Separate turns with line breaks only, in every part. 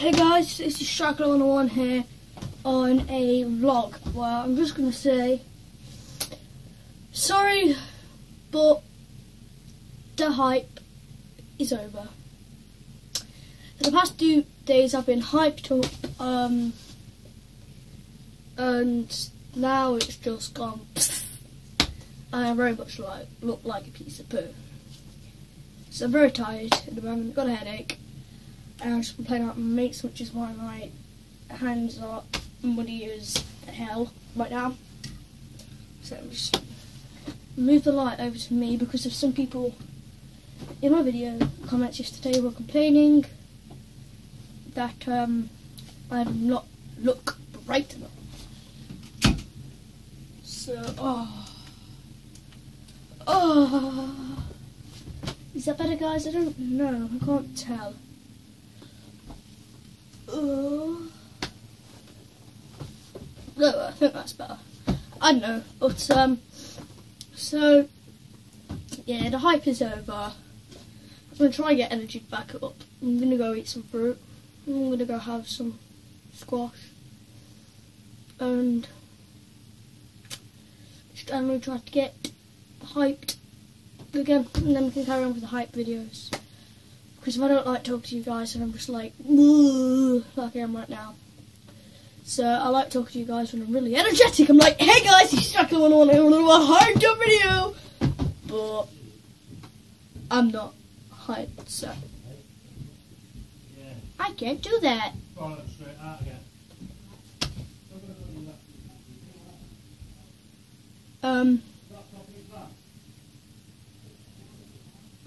Hey guys, this is Striker 101 here on a vlog. Well, I'm just going to say, sorry, but the hype is over. For the past two days I've been hyped up, um, and now it's just gone, I very much like, look like a piece of poo. So I'm very tired at the moment, got a headache and I've just been playing out my mates, which is why my hands are muddy as hell right now. So I'm just move the light over to me because of some people in my video comments yesterday were complaining that um, I do not look bright enough. So, oh, oh, is that better, guys? I don't know. I can't tell. Uh, I think that's better. I don't know, but um, so yeah, the hype is over. I'm gonna try and get energy back up. I'm gonna go eat some fruit. I'm gonna go have some squash, and just I'm gonna try to get hyped again, and then we can carry on with the hype videos. Because if I don't like talking to you guys and I'm just like, like I am right now. So I like talking to you guys when I'm really energetic. I'm like, hey guys, you stuck on one a little hyped up video. But I'm not hyped, so I can't do that. Um,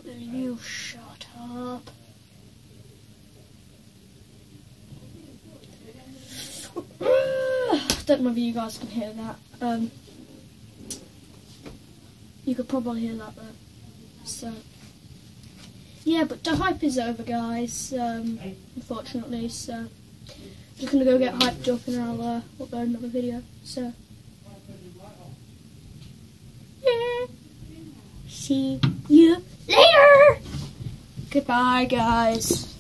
you shut up. Don't know if you guys can hear that. Um, you could probably hear that though. So, yeah, but the hype is over, guys. Um, unfortunately, so I'm just gonna go get hyped up and I'll uh, upload another video. So, yeah. See you later. Goodbye, guys.